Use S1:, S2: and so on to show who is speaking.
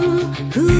S1: who